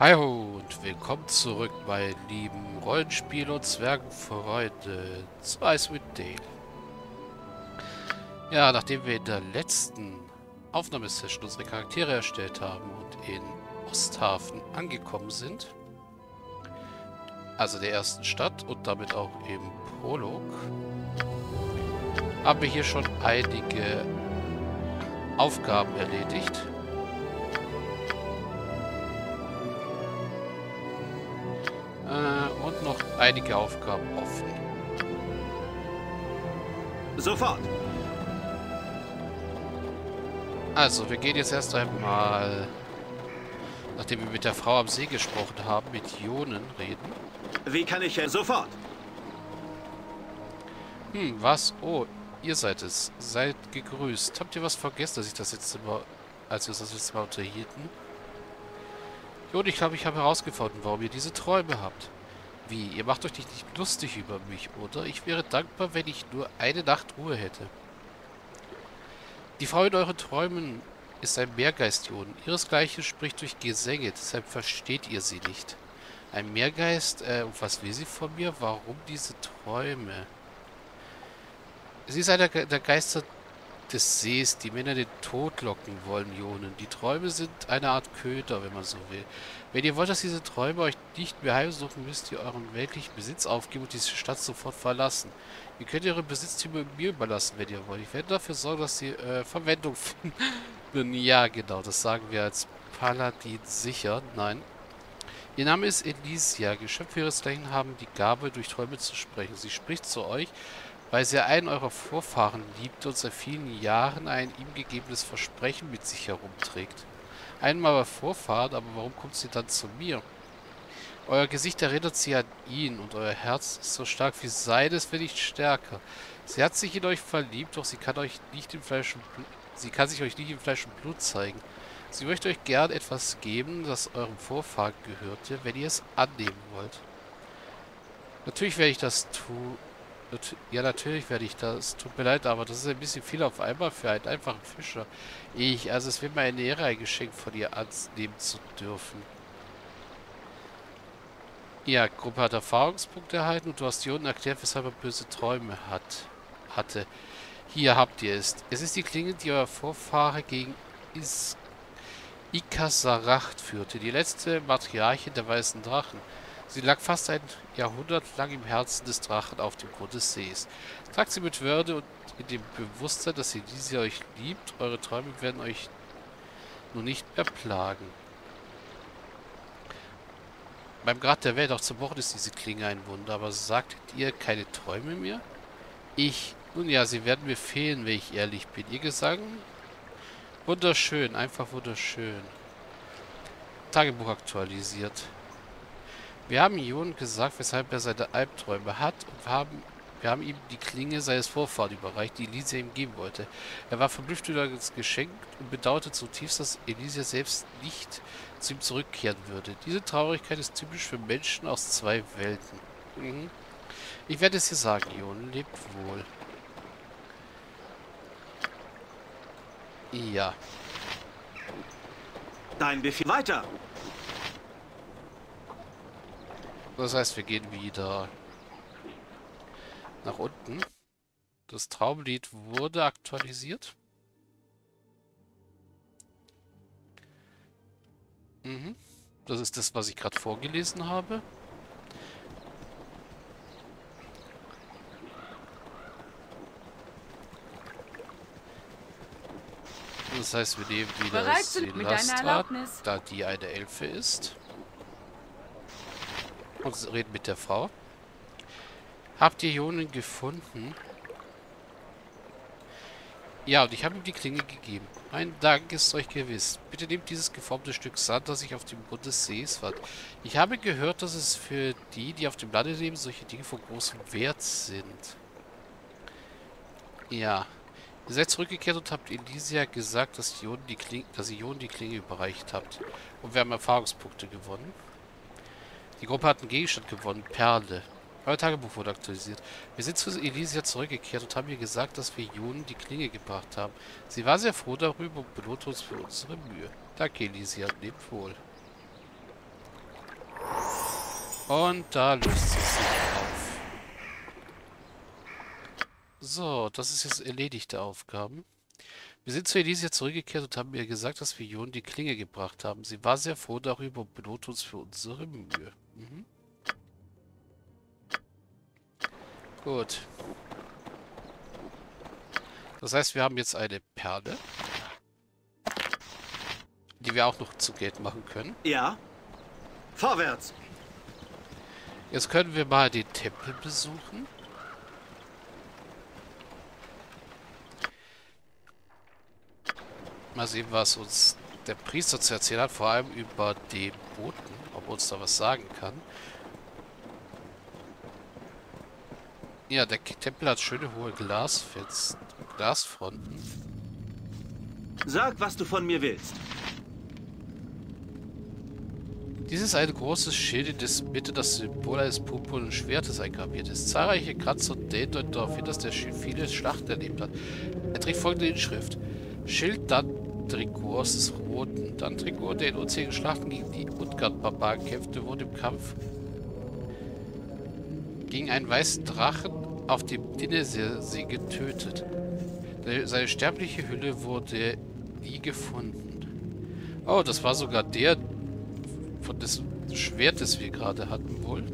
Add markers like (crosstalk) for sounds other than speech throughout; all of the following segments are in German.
Hallo und willkommen zurück, meine lieben Rollenspiel- und Zwergenfreunde zu Icewind Dale. Ja, nachdem wir in der letzten Aufnahmesession unsere Charaktere erstellt haben und in Osthafen angekommen sind, also der ersten Stadt und damit auch im Prolog, haben wir hier schon einige Aufgaben erledigt. Einige Aufgaben offen. Sofort. Also, wir gehen jetzt erst einmal, nachdem wir mit der Frau am See gesprochen haben, mit Ionen reden. Wie kann ich helfen? Sofort. Hm, was? Oh, ihr seid es. Seid gegrüßt. Habt ihr was vergessen, dass ich das jetzt immer, als wir uns das letzte Mal unterhielten? Jo, und ich glaube, ich habe herausgefunden, warum ihr diese Träume habt. Wie, ihr macht euch nicht lustig über mich, oder? Ich wäre dankbar, wenn ich nur eine Nacht Ruhe hätte. Die Frau in euren Träumen ist ein Meergeist, Jon. Ihresgleichen spricht durch Gesänge, deshalb versteht ihr sie nicht. Ein Meergeist, äh, und was will sie von mir? Warum diese Träume? Sie ist einer der Geister des Sees, die Männer den Tod locken wollen, Ionen. Die Träume sind eine Art Köder, wenn man so will. Wenn ihr wollt, dass diese Träume euch nicht mehr heimsuchen, müsst ihr euren weltlichen Besitz aufgeben und diese Stadt sofort verlassen. Ihr könnt ihre Besitztümer mir überlassen, wenn ihr wollt. Ich werde dafür sorgen, dass sie äh, Verwendung finden. (laughs) ja, genau, das sagen wir als Paladin sicher. Nein. Ihr Name ist Elysia. Geschöpfe ihresgleichen haben die Gabe, durch Träume zu sprechen. Sie spricht zu euch, weil sie einen eurer Vorfahren liebt und seit vielen Jahren ein ihm gegebenes Versprechen mit sich herumträgt. Einmal war Vorfahren, aber warum kommt sie dann zu mir? Euer Gesicht erinnert sie an ihn und euer Herz ist so stark wie seines, wenn nicht stärker. Sie hat sich in euch verliebt, doch sie kann euch nicht im Fleisch und Blut, sie kann sich euch nicht im Fleisch und Blut zeigen. Sie möchte euch gern etwas geben, das eurem Vorfahren gehörte, wenn ihr es annehmen wollt. Natürlich werde ich das tun, ja, natürlich werde ich das. Tut mir leid, aber das ist ein bisschen viel auf einmal für einen einfachen Fischer. Ich, also es wäre mir eine Ehre, ein Geschenk von dir annehmen zu dürfen. Ja, Gruppe hat Erfahrungspunkte erhalten und du hast Joden erklärt, weshalb er böse Träume hat, hatte. Hier habt ihr es. Es ist die Klinge, die euer Vorfahre gegen Ikasaracht führte, die letzte Matriarchin der Weißen Drachen. Sie lag fast ein Jahrhundert lang im Herzen des Drachen auf dem Grund des Sees. Tragt sie mit Würde und in dem Bewusstsein, dass sie diese euch liebt. Eure Träume werden euch nun nicht mehr plagen. Beim Grad der Welt auch zum Wochen ist diese Klinge ein Wunder, aber sagtet ihr keine Träume mehr? Ich, nun ja, sie werden mir fehlen, wenn ich ehrlich bin. Ihr Gesang? Wunderschön, einfach wunderschön. Tagebuch aktualisiert. Wir haben Jon gesagt, weshalb er seine Albträume hat und wir haben, wir haben ihm die Klinge seines Vorfahren überreicht, die Elisia ihm geben wollte. Er war verblüfft über das Geschenk und bedauerte zutiefst, dass Elisia selbst nicht zu ihm zurückkehren würde. Diese Traurigkeit ist typisch für Menschen aus zwei Welten. Mhm. Ich werde es dir sagen, Jon. Lebt wohl. Ja. Dein Befehl. Weiter. Das heißt, wir gehen wieder nach unten. Das Traumlied wurde aktualisiert. Mhm. Das ist das, was ich gerade vorgelesen habe. Das heißt, wir nehmen wieder Bereit das sind mit deiner Elastrat, Erlaubnis. da die eine Elfe ist. Und reden mit der Frau. Habt ihr Ionen gefunden? Ja, und ich habe ihm die Klinge gegeben. Mein Dank ist euch gewiss. Bitte nehmt dieses geformte Stück Sand, das sich auf dem Grund des Sees fand. Ich habe gehört, dass es für die, die auf dem Lande leben, solche Dinge von großem Wert sind. Ja. Ihr seid zurückgekehrt und habt Elysia gesagt, dass, Ionen die Klinge, dass ihr Ionen die Klinge überreicht habt. Und wir haben Erfahrungspunkte gewonnen. Die Gruppe hat einen Gegenstand gewonnen, Perle. Euer Tagebuch wurde aktualisiert. Wir sind zu Elysia zurückgekehrt und haben ihr gesagt, dass wir Jun die Klinge gebracht haben. Sie war sehr froh darüber und belohnt uns für unsere Mühe. Danke, Elysia. Lebt wohl. Und da löst sie sich auf. So, das ist jetzt erledigte Aufgaben. Wir sind zu Elisia zurückgekehrt und haben ihr gesagt, dass wir Jon die Klinge gebracht haben. Sie war sehr froh darüber und belohnt uns für unsere Mühe. Mhm. Gut. Das heißt, wir haben jetzt eine Perle, die wir auch noch zu Geld machen können. Ja. Vorwärts. Jetzt können wir mal den Tempel besuchen. Mal sehen, was uns der Priester zu erzählen hat, vor allem über den Boten, ob uns da was sagen kann. Ja, der Tempel hat schöne hohe Glasfenster, Glasfronten. Sag, was du von mir willst. Dies ist ein großes Schild, in dessen Mitte das Symbol eines purpurnen Schwertes eingraviert ist. Zahlreiche Kratzer deuten darauf hin, dass der Schild viele Schlachten erlebt hat. Er trägt folgende Inschrift. Schild dann Trikot des Roten. Dann Trikot, der in unzähligen Schlachten gegen die Utgard-Barbaren kämpfte, wurde im Kampf gegen einen weißen Drachen auf dem Dinnesee getötet. Seine sterbliche Hülle wurde nie gefunden. Oh, das war sogar der von des Schwert, das wir gerade hatten, wohl.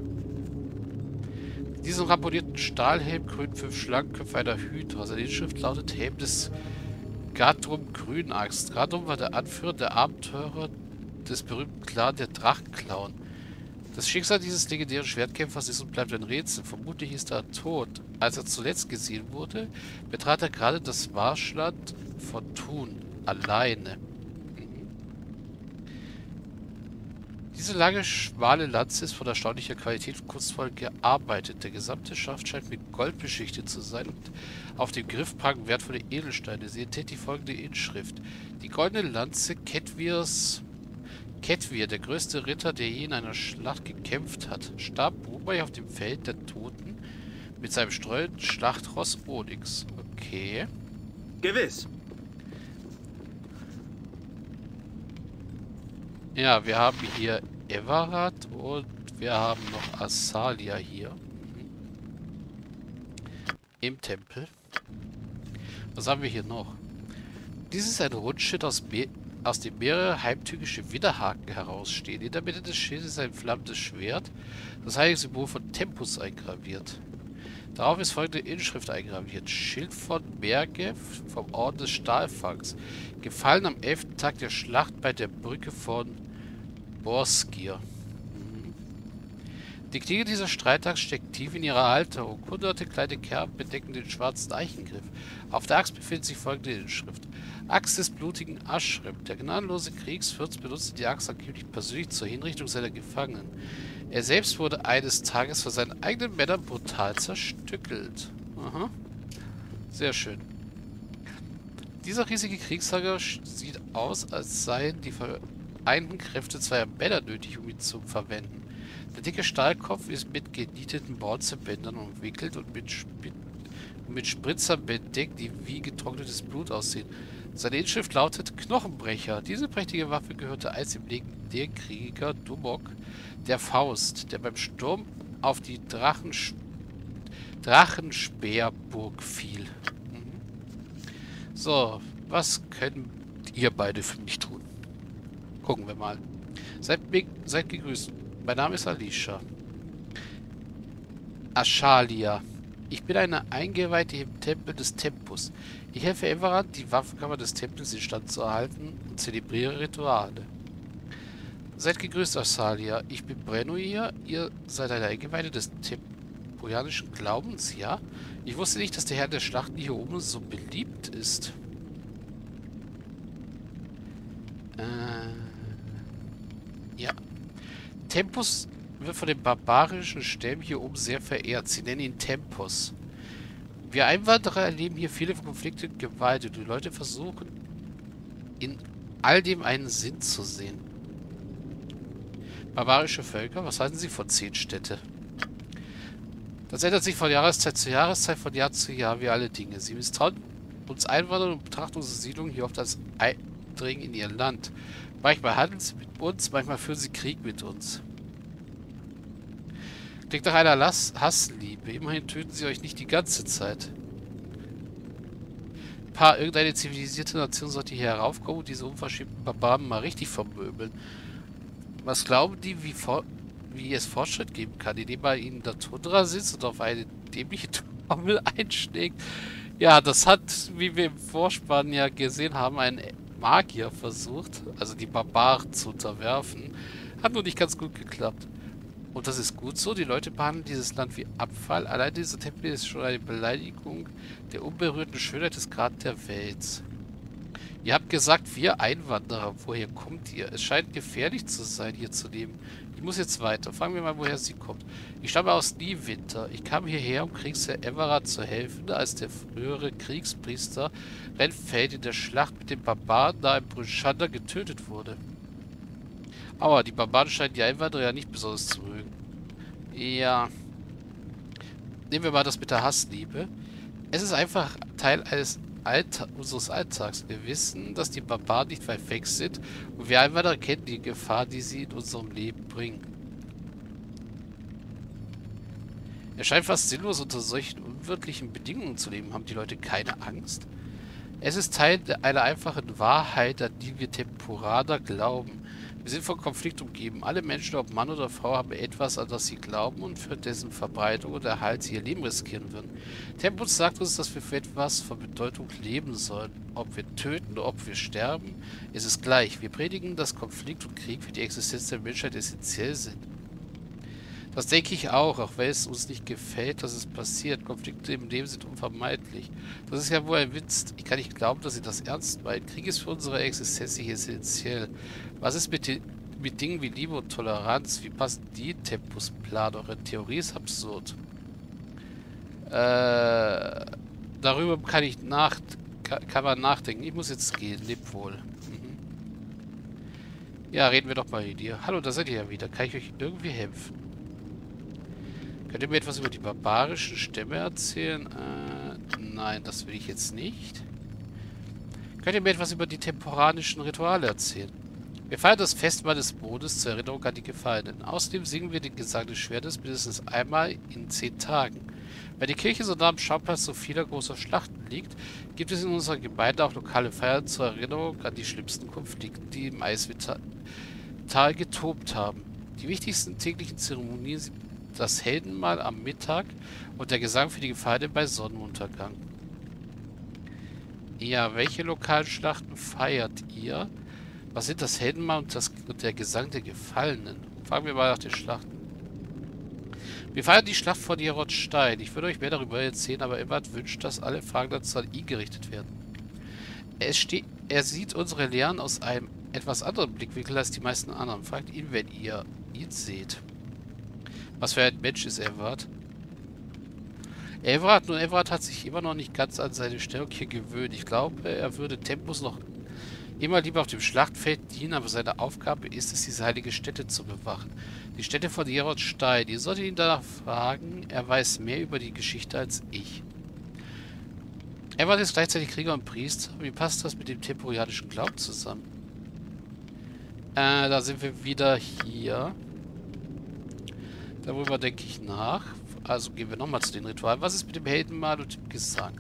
Diesen rapportierten Stahlhelm krönt fünf Schlangenköpfe einer Hydra. Seine Schrift lautet Helm des Gadrum Grünaxt. Gadrum war der Anführer der Abenteurer des berühmten Clan der Drachenklauen. Das Schicksal dieses legendären Schwertkämpfers ist und bleibt ein Rätsel. Vermutlich ist er tot. Als er zuletzt gesehen wurde, betrat er gerade das Marschland von Thun. Alleine. Diese lange, schmale Lanze ist von erstaunlicher Qualität und kunstvoll gearbeitet. Der gesamte Schaft scheint mit Gold beschichtet zu sein und auf dem Griff prangen wertvolle Edelsteine. Sie enthält die folgende Inschrift. Die goldene Lanze Ketwirs... Ketwir, der größte Ritter, der je in einer Schlacht gekämpft hat, starb Brumei auf dem Feld der Toten mit seinem streuenden Schlachtross Onyx. Okay. Gewiss. Ja, wir haben hier Everard und wir haben noch Asalia hier. Im Tempel. Was haben wir hier noch? Dies ist ein Rundschild, aus, aus dem mehrere heimtückische Widerhaken herausstehen. In der Mitte des Schildes ist ein flammendes Schwert, das heilige Symbol von Tempus eingraviert. Darauf ist folgende Inschrift eingraviert. Schild von Berge vom Orden des Stahlfangs. Gefallen am 11. Tag der Schlacht bei der Brücke von Borskir. Die Klinge dieser Streitaxt steckt tief in ihrer Halterung. Hunderte kleine Kerben bedecken den schwarzen Eichengriff. Auf der Axt befindet sich folgende Inschrift. Axt des blutigen Aschrim. Der gnadenlose Kriegsfürst benutzte die Axt angeblich persönlich zur Hinrichtung seiner Gefangenen. Er selbst wurde eines Tages von seinen eigenen Männern brutal zerstückelt. Aha. Sehr schön. Dieser riesige Kriegshager sieht aus, als seien die vereinten Kräfte zweier Männer nötig, um ihn zu verwenden. Der dicke Stahlkopf ist mit genieteten Bronzebändern umwickelt und mit, Sp mit Spritzern bedeckt, die wie getrocknetes Blut aussehen. Seine Inschrift lautet Knochenbrecher. Diese prächtige Waffe gehörte einst dem legendären Krieger Dumok der Faust, der beim Sturm auf die Drachensch Drachenspeerburg fiel. Mhm. So, was könnt ihr beide für mich tun? Gucken wir mal. Seid, seid gegrüßt. Mein Name ist Alicia. Ashalia. Ich bin eine Eingeweihte im Tempel des Tempus. Ich helfe Everard, die Waffenkammer des Tempels in Stand zu erhalten und zelebriere Rituale. Seid gegrüßt, Ashalia. Ich bin Brenno hier. Ihr seid eine Eingeweihte des tempojanischen Glaubens, ja? Ich wusste nicht, dass der Herr der Schlachten hier oben so beliebt ist. Äh... Tempus wird von den barbarischen Stämmen hier oben sehr verehrt. Sie nennen ihn Tempus. Wir Einwanderer erleben hier viele Konflikte und Gewalt und die Leute versuchen, in all dem einen Sinn zu sehen. Barbarische Völker, was halten Sie von zehn Städte? Das ändert sich von Jahreszeit zu Jahreszeit, von Jahr zu Jahr, wie alle Dinge. Sie misstrauen uns Einwanderer und betrachten unsere Siedlung hier oft als Eindringen in ihr Land. Manchmal handeln sie mit uns, manchmal führen sie Krieg mit uns. Klingt nach einer Lass Hassliebe. Immerhin töten sie euch nicht die ganze Zeit. Paar, irgendeine zivilisierte Nation sollte hier heraufkommen und diese unverschämten Barbaren mal richtig vermöbeln. Was glauben die, wie, wie es Fortschritt geben kann, indem man ihnen der Tundra sitzt und auf eine dämliche Trommel (laughs) einschlägt? Ja, das hat, wie wir im Vorspann ja gesehen haben, ein Magier versucht, also die Barbaren zu unterwerfen. Hat nur nicht ganz gut geklappt. Und das ist gut so. Die Leute behandeln dieses Land wie Abfall. Allein dieser Tempel ist schon eine Beleidigung der unberührten Schönheit des Grad der Welt. Ihr habt gesagt, wir Einwanderer. Woher kommt ihr? Es scheint gefährlich zu sein, hier zu leben. Ich muss jetzt weiter. Fragen wir mal, woher sie kommt. Ich stamme aus Niewinter. Ich kam hierher, um Kriegsherr Everard zu helfen, als der frühere Kriegspriester Renfeld in der Schlacht mit den Barbaren nahe Brünschander getötet wurde. Aber die Barbaren scheinen die Einwanderer ja nicht besonders zu mögen. Ja. Nehmen wir mal das mit der Hassliebe. Es ist einfach Teil eines Allta unseres Alltags. Wir wissen, dass die Barbaren nicht weit weg sind und wir Einwanderer kennen die Gefahr, die sie in unserem Leben bringen. Es scheint fast sinnlos, unter solchen unwirtlichen Bedingungen zu leben. Haben die Leute keine Angst? Es ist Teil einer einfachen Wahrheit, an die wir Temporaner glauben. Wir sind von Konflikt umgeben. Alle Menschen, ob Mann oder Frau, haben etwas, an das sie glauben und für dessen Verbreitung oder Erhalt sie ihr Leben riskieren würden. Tempus sagt uns, dass wir für etwas von Bedeutung leben sollen. Ob wir töten oder ob wir sterben, ist es gleich. Wir predigen, dass Konflikt und Krieg für die Existenz der Menschheit essentiell sind. Das denke ich auch, auch wenn es uns nicht gefällt, dass es passiert. Konflikte im Leben sind unvermeidlich. Das ist ja wohl ein Witz. Ich kann nicht glauben, dass Sie das ernst meinen. Krieg ist für unsere Existenz hier essentiell. Was ist mit, mit Dingen wie Liebe und Toleranz? Wie passt die Tempusplan? Eure Theorie ist absurd. Äh, darüber kann ich nach, kann man nachdenken. Ich muss jetzt gehen. Leb wohl. Mhm. Ja, reden wir doch mal mit dir. Hallo, da seid ihr ja wieder. Kann ich euch irgendwie helfen? Könnt ihr mir etwas über die barbarischen Stämme erzählen? Äh, nein, das will ich jetzt nicht. Könnt ihr mir etwas über die temporanischen Rituale erzählen? Wir feiern das Festmahl des Mondes zur Erinnerung an die Gefallenen. Außerdem singen wir den Gesang des Schwertes mindestens einmal in zehn Tagen. Weil die Kirche so nah am Schauplatz so vieler großer Schlachten liegt, gibt es in unserer Gemeinde auch lokale Feiern zur Erinnerung an die schlimmsten Konflikte, die im Eiswittal getobt haben. Die wichtigsten täglichen Zeremonien sind das Heldenmal am Mittag und der Gesang für die Gefallenen bei Sonnenuntergang. Ja, welche lokalen Schlachten feiert ihr? Was sind das Heldenmal und, das, und der Gesang der Gefallenen? Fragen wir mal nach den Schlachten. Wir feiern die Schlacht vor Jerotstein. Ich würde euch mehr darüber erzählen, aber Ebert wünscht, dass alle Fragen dazu an ihn gerichtet werden. Er, er sieht unsere Lehren aus einem etwas anderen Blickwinkel als die meisten anderen. Fragt ihn, wenn ihr ihn seht. Was für ein Mensch ist Everard? Everard, nun Everard hat sich immer noch nicht ganz an seine Stellung hier gewöhnt. Ich glaube, er würde Tempus noch immer lieber auf dem Schlachtfeld dienen, aber seine Aufgabe ist es, diese heilige Stätte zu bewachen. Die Stätte von Jerod Stein. Ihr solltet ihn danach fragen, er weiß mehr über die Geschichte als ich. Everard ist gleichzeitig Krieger und Priester. Wie passt das mit dem temporianischen Glauben zusammen? Äh, da sind wir wieder hier. Darüber denke ich nach. Also gehen wir nochmal zu den Ritualen. Was ist mit dem Heldenmal und dem Gesang?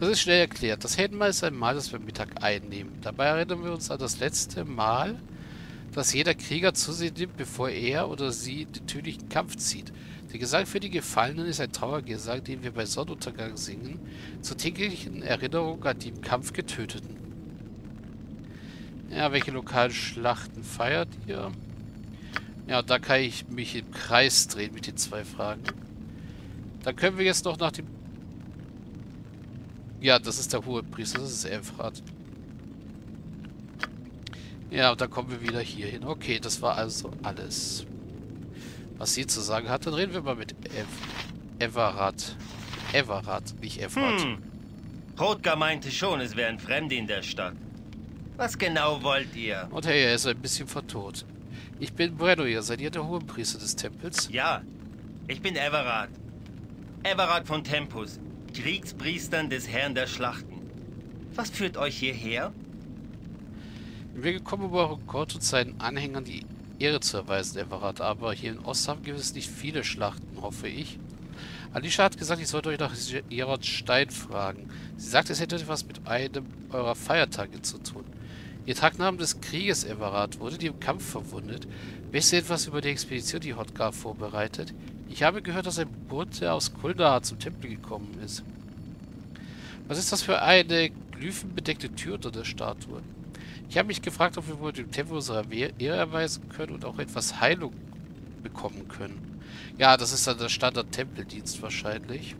Das ist schnell erklärt. Das Heldenmal ist ein Mal, das wir Mittag einnehmen. Dabei erinnern wir uns an das letzte Mal, dass jeder Krieger zu sich nimmt, bevor er oder sie den tödlichen Kampf zieht. Der Gesang für die Gefallenen ist ein Trauergesang, den wir bei Sonnenuntergang singen, zur täglichen Erinnerung an die im Kampf Getöteten. Ja, welche lokalen Schlachten feiert ihr? Ja, da kann ich mich im Kreis drehen mit den zwei Fragen. Dann können wir jetzt noch nach dem... Ja, das ist der hohe Priester, das ist Elfrat. Ja, und dann kommen wir wieder hier hin. Okay, das war also alles. Was sie zu sagen hat, dann reden wir mal mit Ev Everard. Everard, nicht Everard. Hm. Rotgar meinte schon, es wären Fremde in der Stadt. Was genau wollt ihr? Und hey, er ist ein bisschen vertot. Ich bin Brenno, ihr seid ihr der Hohenpriester des Tempels? Ja, ich bin Everard. Everard von Tempus, Kriegspriestern des Herrn der Schlachten. Was führt euch hierher? Wir gekommen, um euren Gott und seinen Anhängern die Ehre zu erweisen, Everard. Aber hier in Ostham gibt es nicht viele Schlachten, hoffe ich. Alicia hat gesagt, ich sollte euch nach Gerard Stein fragen. Sie sagt, es hätte etwas mit einem eurer Feiertage zu tun. Ihr tragt Namen des Krieges, Everard. Wurde im Kampf verwundet? Wisst ihr etwas über die Expedition, die Hotgar vorbereitet? Ich habe gehört, dass ein Bote aus Kuldar zum Tempel gekommen ist. Was ist das für eine glyphenbedeckte Tür unter der Statue? Ich habe mich gefragt, ob wir wohl dem Tempel unsere Ehre erweisen können und auch etwas Heilung bekommen können. Ja, das ist dann der Standard-Tempeldienst wahrscheinlich.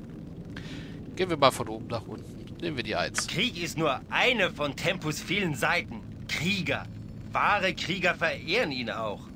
Gehen wir mal von oben nach unten. Nehmen wir die Eins. Krieg ist nur eine von Tempus vielen Seiten. Krieger. Wahre Krieger verehren ihn auch.